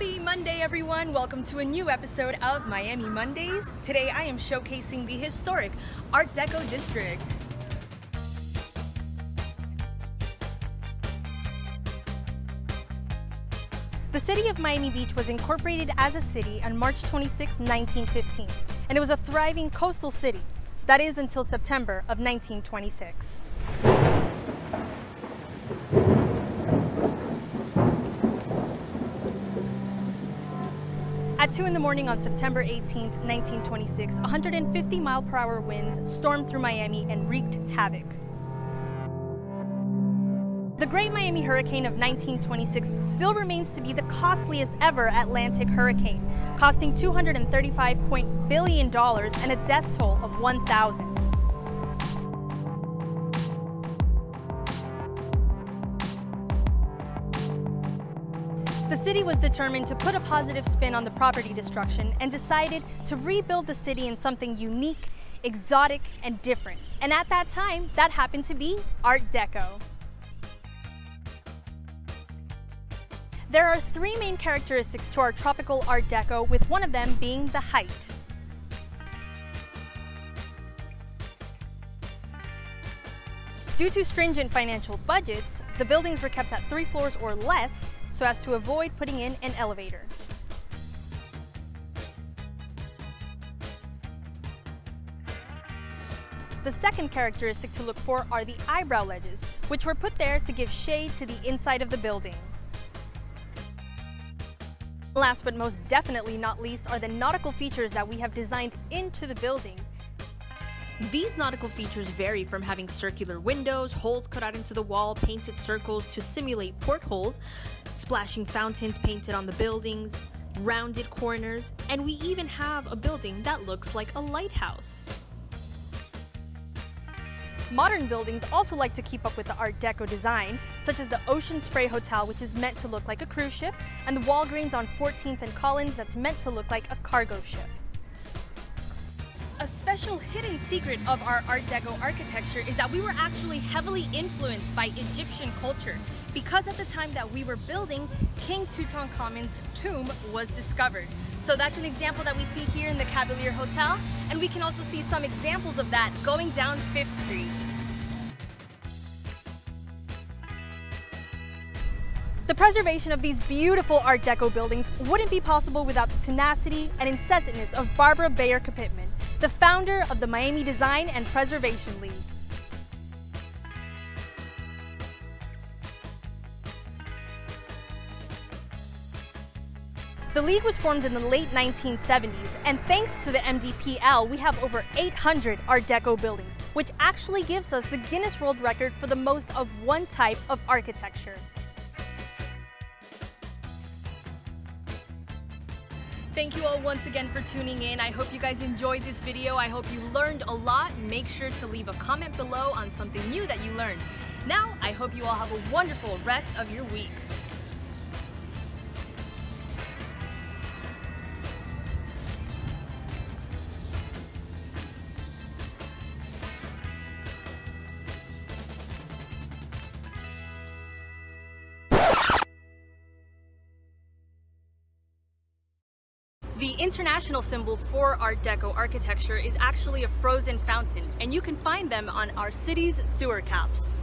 Happy Monday, everyone! Welcome to a new episode of Miami Mondays. Today I am showcasing the historic Art Deco district. The city of Miami Beach was incorporated as a city on March 26, 1915, and it was a thriving coastal city. That is until September of 1926. At 2 in the morning on September 18, 1926, 150 mile per hour winds stormed through Miami and wreaked havoc. The Great Miami Hurricane of 1926 still remains to be the costliest ever Atlantic hurricane, costing $235 billion and a death toll of 1,000. The city was determined to put a positive spin on the property destruction and decided to rebuild the city in something unique, exotic, and different. And at that time, that happened to be Art Deco. There are three main characteristics to our tropical Art Deco, with one of them being the height. Due to stringent financial budgets, the buildings were kept at three floors or less so as to avoid putting in an elevator. The second characteristic to look for are the eyebrow ledges, which were put there to give shade to the inside of the building. Last but most definitely not least are the nautical features that we have designed into the buildings these nautical features vary from having circular windows, holes cut out into the wall, painted circles to simulate portholes, splashing fountains painted on the buildings, rounded corners, and we even have a building that looks like a lighthouse. Modern buildings also like to keep up with the Art Deco design, such as the Ocean Spray Hotel, which is meant to look like a cruise ship, and the Walgreens on 14th and Collins that's meant to look like a cargo ship. A special hidden secret of our Art Deco architecture is that we were actually heavily influenced by Egyptian culture because at the time that we were building, King Tutankhamun's tomb was discovered. So that's an example that we see here in the Cavalier Hotel, and we can also see some examples of that going down 5th Street. The preservation of these beautiful Art Deco buildings wouldn't be possible without the tenacity and incessantness of Barbara Baer Capitman, the founder of the Miami Design and Preservation League. The league was formed in the late 1970s, and thanks to the MDPL, we have over 800 Art Deco buildings, which actually gives us the Guinness World Record for the most of one type of architecture. Thank you all once again for tuning in. I hope you guys enjoyed this video. I hope you learned a lot. Make sure to leave a comment below on something new that you learned. Now, I hope you all have a wonderful rest of your week. The international symbol for Art Deco architecture is actually a frozen fountain, and you can find them on our city's sewer caps.